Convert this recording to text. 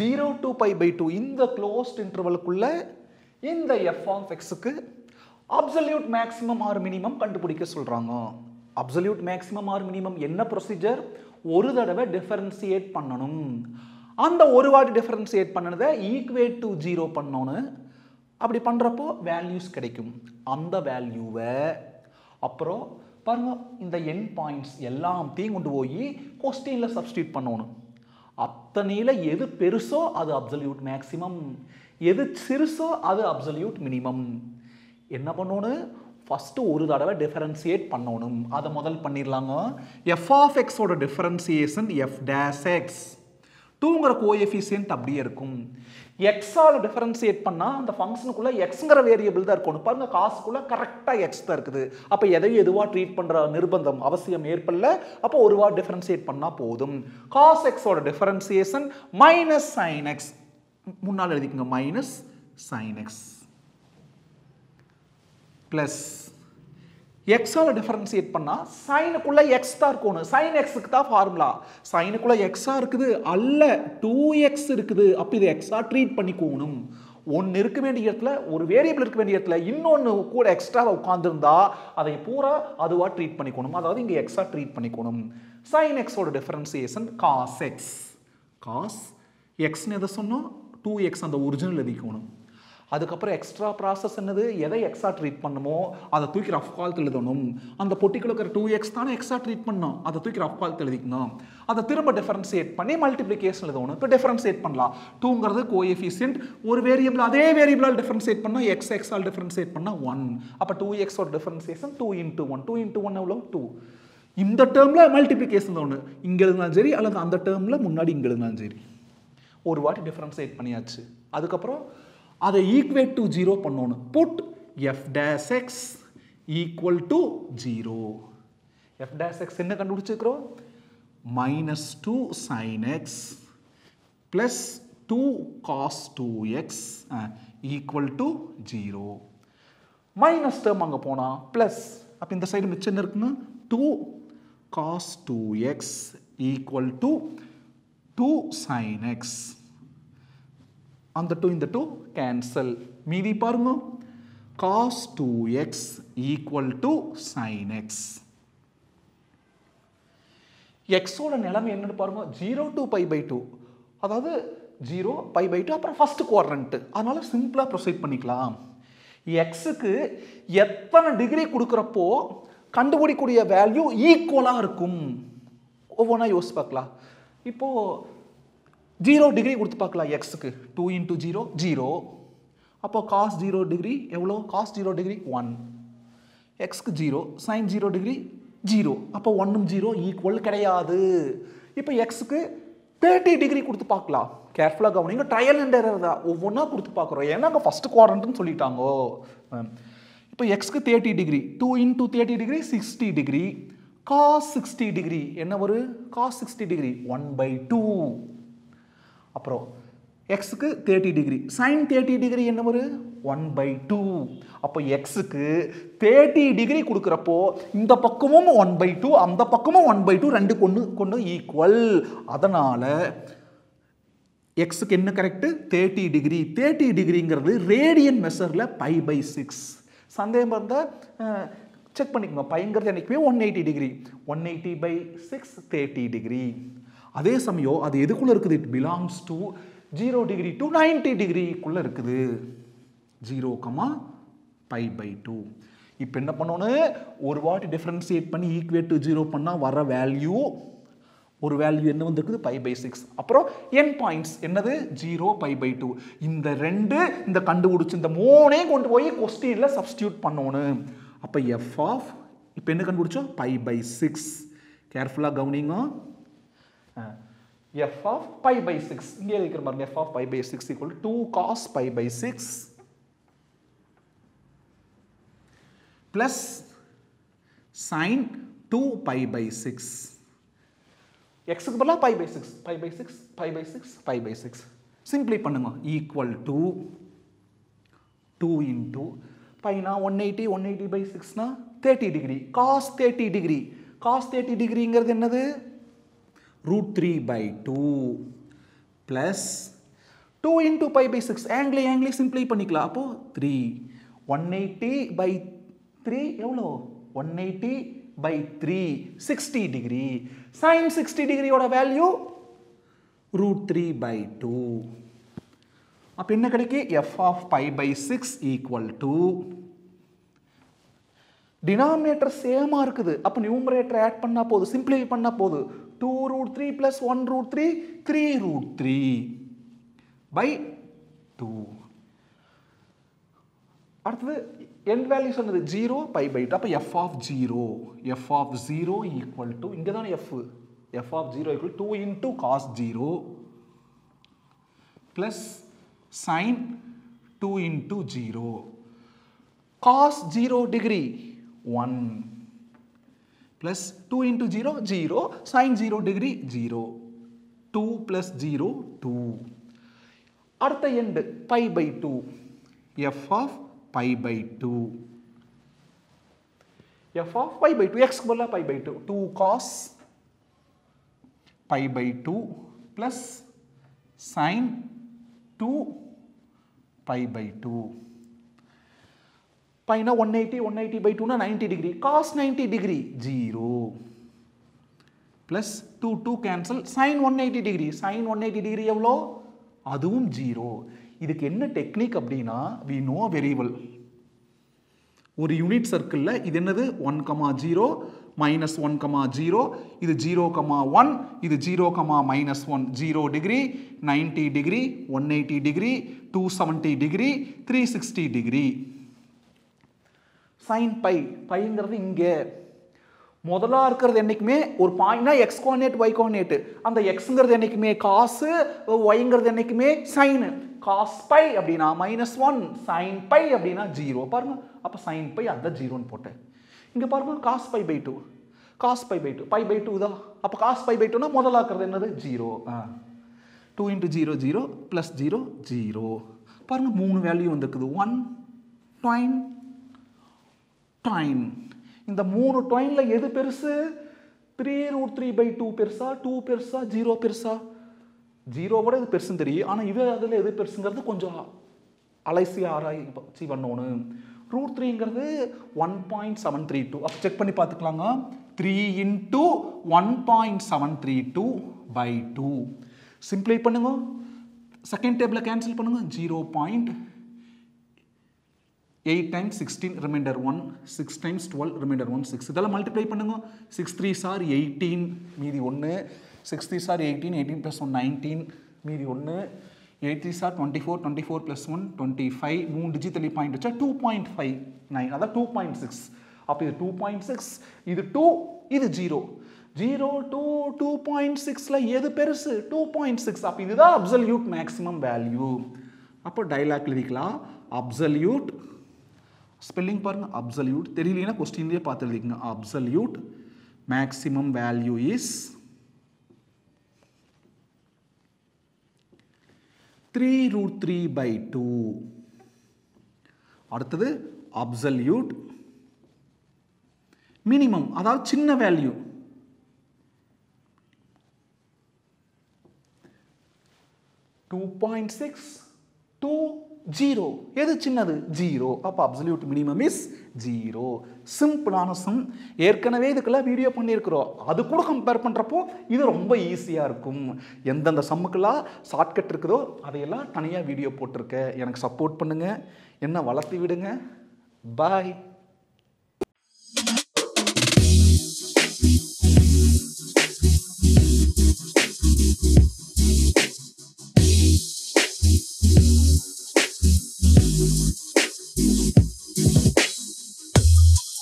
Zero to pi by two இந்த closed இன்டர்வலுக்குள்ள இந்த எஃப் ஆஃப் எக்ஸுக்கு அப்சல்யூட் மேக்ஸிமம் ஆர் மினிமம் கண்டுபிடிக்க சொல்கிறாங்க அப்சல்யூட் மேக்ஸிமம் ஆர் மினிமம் என்ன ப்ரொசீஜர் ஒரு தடவை டிஃபரன்சியேட் பண்ணணும். அந்த ஒரு வாட்டி டிஃபரன்சியேட் பண்ணதை ஈக்குவேட் டு ஜீரோ பண்ணணும் அப்படி பண்ணுறப்போ வேல்யூஸ் கிடைக்கும். அந்த வேல்யூவை அப்புறம் பாருங்கள் இந்த என் பாயிண்ட்ஸ் எல்லாத்தையும் கொண்டு போய் கொஸ்டினில் சப்ஸ்டியூட் பண்ணணும். அத்தனையில் எது பெருசோ அது அப்சல்யூட் மேக்ஸிமம் எது சிறுசோ அது அப்சல்யூட் மினிமம் என்ன பண்ணணும்? ஃபஸ்ட்டு ஒரு தடவை டிஃபரன்சியேட் பண்ணணும். அதை முதல் பண்ணிடலாங்க. எஃப் ஆஃப் எக்ஸோட டிஃபரன்சியேஷன் எஃப் டேஸ் எக்ஸ் டூங்கிற கோஎஃபிஷியன்ட் அப்படியே இருக்கும். எக்ஸால் டிஃபரன்சியேட் பண்ணால் அந்த ஃபங்க்ஷனுக்குள்ளே எக்ஸுங்கிற வேரியபிள் தான் இருக்கணும். பாருங்கள் காசுக்குள்ளே கரெக்டாக எக்ஸ் தான் இருக்குது. அப்போ எதையும் எதுவாக ட்ரீட் பண்ணுற நிர்பந்தம் அவசியம் ஏற்படல. அப்போ ஒருவா டிஃபரன்சியேட் பண்ணால் போதும். காஸ் எக்ஸோட டிஃபரன்சியேஷன் மைனஸ் சைன் எக்ஸ் முன்னால் எழுதிக்கோங்க மைனஸ் சைன் எக்ஸ் ப்ளஸ் எக்ஸால் டிஃபரன்சியேட் பண்ணால் சைனுக்குள்ள எக்ஸ் தான் இருக்கணும் சைன் எக்ஸுக்கு தான் ஃபார்முலா சைனுக்குள்ள எக்ஸாக இருக்குது அல்ல டூ எக்ஸ் இருக்குது. அப்போ இது எக்ஸாக ட்ரீட் பண்ணிக்கோணும். ஒன்று இருக்க வேண்டிய இடத்துல ஒரு வேரியபிள் இருக்க வேண்டிய இடத்துல இன்னொன்று கூட எக்ஸ்ட்ராவாக உட்காந்துருந்தா அதை பூரா அதுவாக ட்ரீட் பண்ணிக்கணும். அதாவது இங்கே எக்ஸாக ட்ரீட் பண்ணிக்கணும். சைன் எக்ஸோட டிஃபரன்சியேஷன் காஸ் எக்ஸ் காஸ் எக்ஸ்னு எதை சொன்னோம்? டூ எக்ஸ் அந்த ஒரிஜினல் எழுதிக்கணும். அதுக்கப்புறம் எக்ஸ்ட்ரா ப்ராசஸ் என்னது? எதை எக்ஸ்ட்ரா ட்ரீட் பண்ணுமோ அதை தூக்கி ரஃப் கால்த்து எழுதணும் அந்த பொட்டிக்குள்ள இருக்கிற டூ எக்ஸ் தானே எக்ஸ்ட்ரா ட்ரீட் பண்ணோம் அதை தூக்கி ரஃப் கால்த்து எழுதிக்கணும் அதை திரும்ப டிஃபரன்சியேட் பண்ணி மல்டிப்ளிகேஷன் எழுதணும். இப்போ டிஃபரன்சியேட் பண்ணலாம். டூங்கிறது கோஎஃபிஷியன்ட் ஒரு வேரியபிள் அதே வேரியபிளால் டிஃபரன்சியேட் பண்ணால் எக்ஸ் எக்ஸால் டிஃபரன்சியேட் பண்ணால் ஒன் அப்போ டூ எக்ஸோட differentiation two into one two into one எவ்வளோ டூ இந்த டேர்மில் மல்டிப்ளிகேஷன் ஒன்று இங்கே எழுதினாலும் சரி அல்லது அந்த டேர்மில் முன்னாடி இங்கே எழுதினாலும் சரி. ஒரு வாட்டி டிஃபரன்சியேட் பண்ணியாச்சு. அதுக்கப்புறம் அதை ஈக்குவேட் டு ஜீரோ பண்ணணும் put F dash X equal to zero F dash X என்ன கண்டுபிடிச்சிருக்கிறோம்? Minus two sine X plus two cos two X equal to zero minus term அங்கே போனால் ப்ளஸ் அப்போ இந்த சைடு மிச்சம் என்ன இருக்குன்னா two cos two X equal to two sine X அந்த two இந்த டூ கேன்சல் மீதி பாருங்க. Cos two X equal to sine X எக்ஸோட நிலைமை என்னன்னு பாருங்க. Zero to pi by two அதாவது ஜீரோ பை பை டூ அப்புறம் ஃபஸ்ட்டு குவாட்ரண்ட்டு அதனால சிம்பிளாக ப்ரொசீட் பண்ணிக்கலாம். எக்ஸுக்கு எத்தனை டிகிரி கொடுக்குறப்போ கண்டுபிடிக்கூடிய வேல்யூ ஈக்குவலாக இருக்கும். ஒவ்வொன்றா யோசிச்சு பார்க்கலாம். இப்போது ஜீரோ டிகிரி கொடுத்து பார்க்கலாம் எக்ஸுக்கு டூ இன்ட்டு ஜீரோ ஜீரோ அப்போ காஸ் ஜீரோ டிகிரி எவ்வளோ? Cos zero degree one எக்ஸ்க்கு zero sine zero degree zero அப்போ ஒன்றும் ஜீரோ ஈக்குவல் கிடையாது. இப்போ எக்ஸுக்கு தேர்ட்டி டிகிரி கொடுத்து பார்க்கலாம். கேர்ஃபுல்லாக கவனிங்க. ட்ரையல் அண்ட் எரர் தான். ஒவ்வொன்றா கொடுத்து பார்க்குறோம். ஏன்னா அங்கே ஃபஸ்ட்டு குவாரண்ட்னு சொல்லிட்டாங்கோ. இப்போ எக்ஸ்க்கு thirty degree two into thirty degree sixty degree cos sixty degree என்ன ஒரு cos sixty degree one by two அப்புறம் எக்ஸுக்கு thirty degree sine thirty degree என்ன ஒரு ஒன் பை டூ அப்போ எக்ஸுக்கு தேர்ட்டி டிகிரி கொடுக்குறப்போ இந்த பக்கமும் ஒன் பை டூ அந்த பக்கமும் ஒன் பை டூ ரெண்டு கொண்டு கொண்டு ஈக்குவல் அதனால் எக்ஸுக்கு என்ன கரெக்டு தேர்ட்டி டிகிரி தேர்ட்டி டிகிரிங்கிறது ரேடியன் மெஷரில் பை பை சிக்ஸ் சந்தேகம் இருந்தால் செக் பண்ணிக்கோங்க. பைங்கிறது என்றைக்குமே one eighty degree one eighty by six thirty degree அதே சமயம் அது எதுக்குள்ளே இருக்குது? It belongs to zero degree to ninety டிகிரிக்குள்ளே இருக்குது. Zero comma pi by two இப்போ என்ன பண்ணணும் ஒரு வாட்டி டிஃப்ரென்சியேட் பண்ணி ஈக்குவேட் டு ஜீரோ பண்ணால் வர வேல்யூ ஒரு வேல்யூ என்ன வந்திருக்குது? பை பை சிக்ஸ் அப்புறம் என் பாயிண்ட்ஸ் என்னது? ஜீரோ பை பை டூ இந்த ரெண்டு இந்த கண்டுபிடிச்சி இந்த மூணே கொண்டு போய் கொஸ்டினில் சப்ஸ்டியூட் பண்ணணும் அப்போ எஃப் ஆஃப் இப்போ என்ன கண்டுபிடிச்சோம்? பை பை சிக்ஸ் கேர்ஃபுல்லாக கவனிங்க. F of pi by six இங்கே இருக்கிற மாதிரி F of pi by six equal to cos pi by six plus sine two pi by six எக்ஸுக்கு பதிலாக pi by six pi by six pi by six pi by six simply பண்ணுங்க. Equal to two into பைனா one eighty one eighty by சிக்ஸ்னா thirty degree cos thirty degree cos thirty டிகிரிங்கிறது என்னது? Root three by two plus two into pi by six angle angle சிம்பிளை பண்ணிக்கலாம். அப்போது three one eighty by three எவ்வளோ? One eighty by three sixty degree sine sixty டிகிரியோட value root three by two அப்போ என்ன கிடைக்கு? F of pi by six equal to denominator சேமாக இருக்குது. அப்போ நியூமரேட்டர் ஆட் பண்ணால் போதும் சிம்பிளிஃபை பண்ணால் போதும். Two root three plus one root three three root three by two அடுத்தது எண்ட் வேல்யூ சொன்னது ஜீரோ பை பை டூ அப்போ F of zero F of zero equal to இங்கே தானே F F of zero equal two into cos zero plus sine two into zero cos zero degree one plus two into zero zero sine zero degree zero two plus zero two அடுத்த end pi by two F of pi by two F of pi by two எக்ஸ்க்கு பதிலாக pi by two two cos pi by two plus sine two pi by two பைனா one eighty one eighty by டூனா ninety degree cos ninety degree zero plus two two cancel sine one eighty degree sine one eighty degree எவ்வளோ? அதுவும் zero இதுக்கு என்ன technique அப்படின்னா we no வெரிவல் ஒரு unit சர்க்கிளில் இது என்னது? One comma zero minus one comma zero இது ஜீரோ கமா ஒன் இது zero comma minus one zero degree ninety degree one eighty degree two seventy degree three sixty degree sine pi பைங்கிறது இங்கே. முதலாக இருக்கிறது என்றைக்குமே ஒரு பாயிண்ட்னா எக்ஸ் கோஆர்டினேட் ஒய் கோஆர்டினேட்டு அந்த எக்ஸுங்கிறது என்றைக்குமே காசு ஒய்ங்கிறது என்றைக்குமே சைனு காஸ் பை அப்படின்னா மைனஸ் ஒன் சைன் பை அப்படின்னா ஜீரோ பாருங்க. அப்போ சைன் பை அந்த ஜீரோன்னு போட்டேன். இங்கே பாருங்க cos pi by two cos pi by two pi by two தான். அப்போ காஸ் பை பை டூனா முதலாக இருக்கிறது என்னது? ஜீரோ ஆ. Two into zero zero plus zero zero பாருங்க மூணு வேல்யூ வந்துருக்குது. ஒன் டைன் டைன் இந்த மூணு டைனில் எது பெருசு? Three root three by two பெருசா? டூ பெருசா? ஜீரோ பெருசா? ஜீரோவோட இது பெருசுன்னு தெரியும். ஆனால் இது அதில் எது பெருசுங்கிறது கொஞ்சம் அலைசி ஆராய்ச்சி பண்ணணும். Root த்ரீங்கிறது one point seven three two அப்போ செக் பண்ணி பார்த்துக்கலாங்க. Three into one point seven three two by two சிம்பிளை பண்ணுங்க. செகண்ட் டேபிளை கேன்சல் பண்ணுங்க. Zero point eight times sixteen remainder one six times twelve remainder one six இதெல்லாம் multiply பண்ணுங்க. Six three sir eighteen மீதி ஒன்று six three are eighteen eighteen plus one nineteen மீதி ஒன்று eight three are twenty four twenty four plus one twenty five மூணு digit தள்ளி point வச்சா two point five nine அதான் டூ பாயிண்ட் சிக்ஸ் அப்போ இது டூ பாயிண்ட் சிக்ஸ் இது two இது zero zero two two point சிக்ஸில் எது பெருசு? டூ பாயிண்ட் சிக்ஸ் அப்போ இதுதான் அப்சல்யூட் மேக்ஸிமம் வேல்யூ அப்போ டைலாக் எழுதிக்கலாம். அப்சல்யூட் ஸ்பெல்லிங் பாருங்க அப்சல்யூட் தெரியலனா கொஸ்டின்லேயே பார்த்து எழுதிக்கங்க absolute maximum value is three root three by two அடுத்தது அப்சல்யூட் மினிமம் அதாவது சின்ன value two point six two zero. எது சின்னது? ஜீரோ. அப்போ அப்சல்யூட் மினிமம் இஸ் ஜீரோ. சிம்பிளான சம் ஏற்கனவே இதுக்கெல்லாம் வீடியோ பண்ணியிருக்கிறோம். அது கூட கம்பேர் பண்ணுறப்போ இது ரொம்ப ஈஸியாக இருக்கும். எந்தெந்த சம்முக்கெல்லாம் ஷார்ட்கட் இருக்குதோ அதையெல்லாம் தனியாக வீடியோ போட்டிருக்கேன் எனக்கு சப்போர்ட் பண்ணுங்கள் என்ன வளர்த்து விடுங்க. பாய்